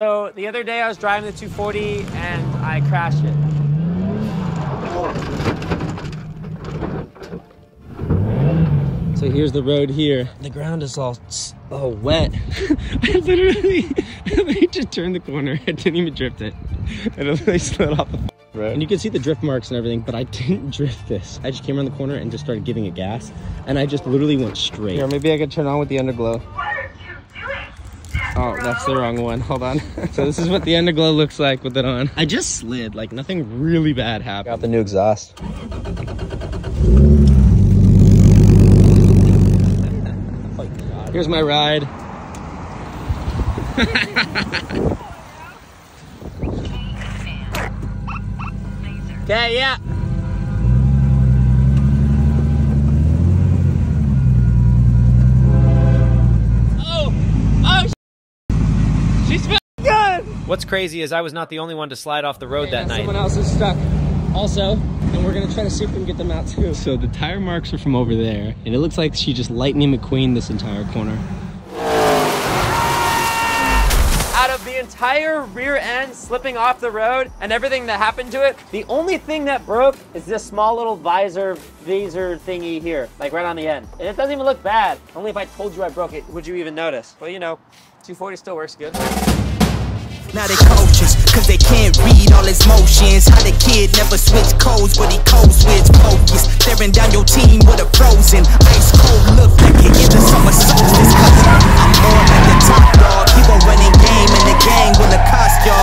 So the other day I was driving the 240 and I crashed it. So here's the road here. The ground is all oh wet. I literally, I just turned the corner. I didn't even drift it. I literally slid off the road. And you can see the drift marks and everything, but I didn't drift this. I just came around the corner and just started giving it gas, and I just literally went straight. Here, maybe I could turn on with the underglow. Oh, that's the wrong one. Hold on. so this is what the underglow looks like with it on. I just slid, like nothing really bad happened. Got the new exhaust. Here's my ride. okay, yeah. What's crazy is I was not the only one to slide off the road okay, that night. Someone else is stuck also, and we're gonna try to see if we can get them out too. So the tire marks are from over there, and it looks like she just Lightning McQueen this entire corner. Out of the entire rear end slipping off the road and everything that happened to it, the only thing that broke is this small little visor, visor thingy here, like right on the end. And it doesn't even look bad. Only if I told you I broke it, would you even notice? Well, you know, 240 still works good. Now they coaches, cause they can't read all his motions. How the kid never switch codes, but he codes with focus. Staring down your team with a frozen, ice cold look like you're in the summer solstice. Cause I'm more like the top dog. Keep on running game in the gang when the cost y'all.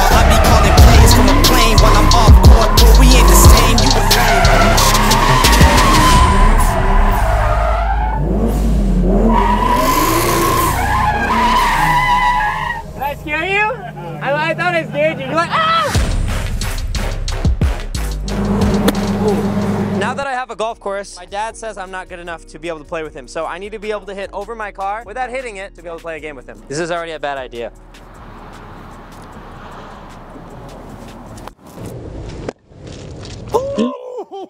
I, I thought I scared you. You're like, ah! Now that I have a golf course, my dad says I'm not good enough to be able to play with him. So I need to be able to hit over my car without hitting it to be able to play a game with him. This is already a bad idea.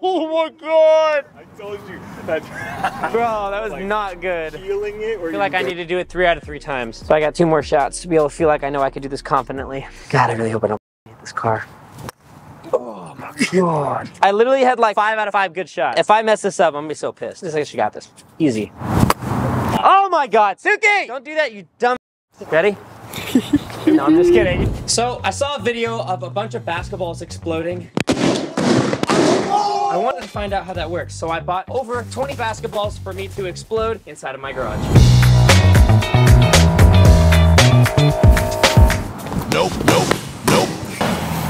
Oh my god! Told you that. Bro, that was like not good. Feeling it, I feel like I need to do it three out of three times. So I got two more shots to be able to feel like I know I could do this confidently. God, I really hope I don't hit this car. Oh my god. I literally had like five out of five good shots. If I mess this up, I'm gonna be so pissed. I guess she got this. Easy. Oh my god, Suki! Don't do that, you dumb. Ready? no, I'm just kidding. So I saw a video of a bunch of basketballs exploding. I wanted to find out how that works, so I bought over 20 basketballs for me to explode inside of my garage. Nope, nope, nope,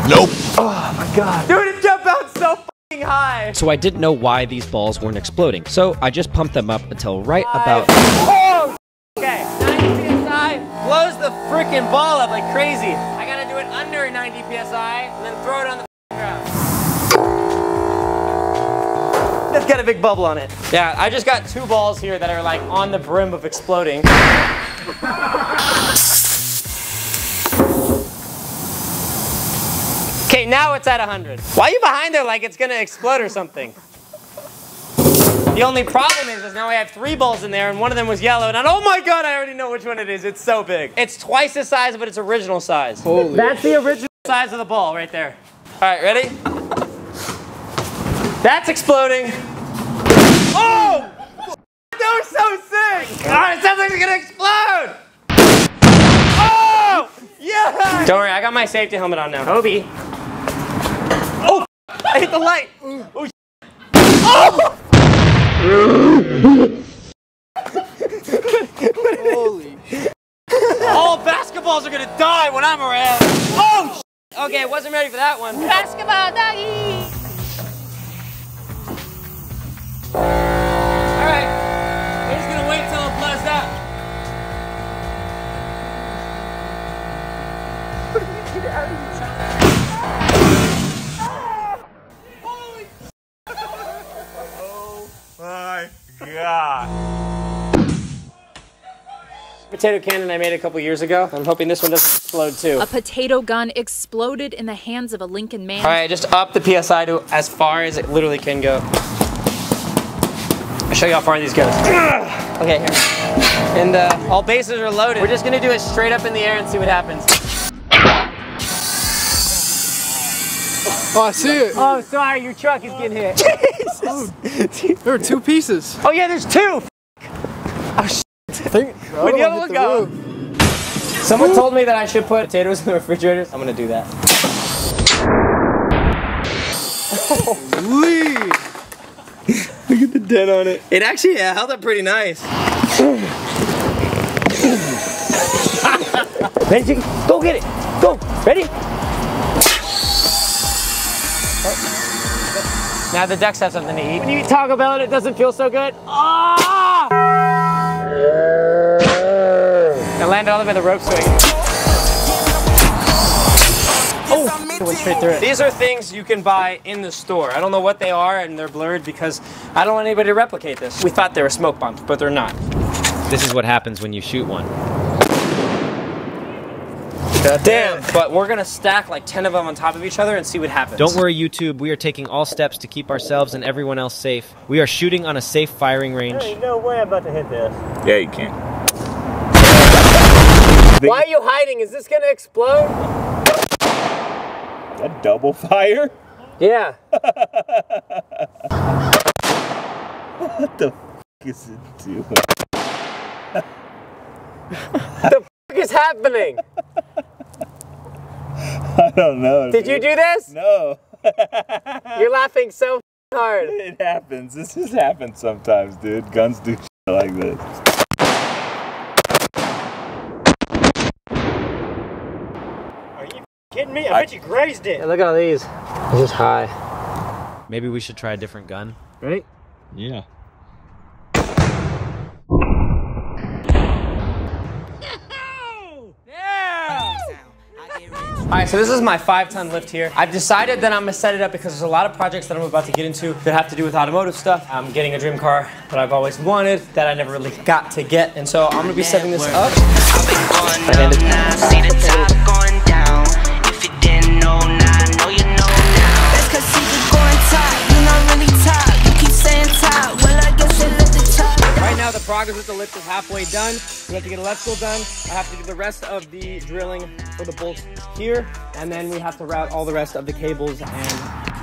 nope. Oh my god. Dude, it jumped out so fucking high. So I didn't know why these balls weren't exploding. So I just pumped them up until right about... Oh! Okay, 90 PSI blows the freaking ball up like crazy. I gotta do it under 90 PSI and then throw it on the It's got a big bubble on it. Yeah, I just got two balls here that are like on the brim of exploding. Okay, now it's at 100. Why are you behind there like it's gonna explode or something? The only problem is, is now I have three balls in there and one of them was yellow and I, oh my god, I already know which one it is. It's so big. It's twice the size of its original size. Holy That's the original size of the ball right there. All right, ready? That's exploding. Oh! That was so sick! God, it sounds like it's gonna explode! Oh! Yeah! Don't worry, I got my safety helmet on now. Kobe. Oh! I hit the light! Oh! Oh! Holy. All basketballs are gonna die when I'm around. Oh! Okay, wasn't ready for that one. Basketball doggy! Alright, we're just gonna wait till it blows up. My God. Potato cannon I made a couple years ago. I'm hoping this one doesn't explode too. A potato gun exploded in the hands of a Lincoln man. All right, just up the PSI to as far as it literally can go. I'll show you how far these goes. okay, here. And uh, all bases are loaded. We're just gonna do it straight up in the air and see what happens. Oh, I see it. Oh, sorry, your truck is getting hit. Jesus. Oh, there are two pieces. Oh yeah, there's two. Oh shit. Think, Where'd the other one go? Someone told me that I should put potatoes in the refrigerator. I'm gonna do that. Look at the dent on it. It actually yeah, held up pretty nice. Ready? Go get it. Go. Ready? Now the ducks have something to eat. When you eat Taco Bell and it doesn't feel so good. Ah! I landed all the way the rope swing. It went straight through it. These are things you can buy in the store. I don't know what they are and they're blurred because I don't want anybody to replicate this. We thought they were smoke bombs, but they're not. This is what happens when you shoot one. Damn, but we're gonna stack like 10 of them on top of each other and see what happens. Don't worry, YouTube. We are taking all steps to keep ourselves and everyone else safe. We are shooting on a safe firing range. no way I'm about to hit this. Yeah, you can. Why are you hiding? Is this gonna explode? Double fire? Yeah. What the f is it doing? The is happening? I don't know. Did you do this? No. You're laughing so hard. It happens. This just happens sometimes, dude. Guns do like this. Are you kidding me? I bet you grazed it. Hey, look at all these. It's just high. Maybe we should try a different gun. Right? Yeah. All right, so this is my five ton lift here. I've decided that I'm gonna set it up because there's a lot of projects that I'm about to get into that have to do with automotive stuff. I'm getting a dream car that I've always wanted that I never really got to get. And so I'm gonna be setting this up. The the lift is halfway done. We have to get electrical done. I have to do the rest of the drilling for the bolts here, and then we have to route all the rest of the cables and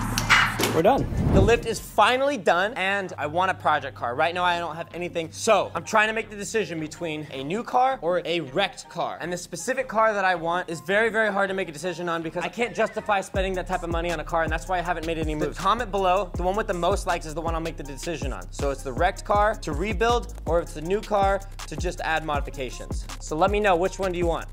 we're done. The lift is finally done, and I want a project car. Right now, I don't have anything. So I'm trying to make the decision between a new car or a wrecked car. And the specific car that I want is very, very hard to make a decision on because I can't justify spending that type of money on a car, and that's why I haven't made any moves. Comment below, the one with the most likes is the one I'll make the decision on. So it's the wrecked car to rebuild, or if it's the new car to just add modifications. So let me know, which one do you want?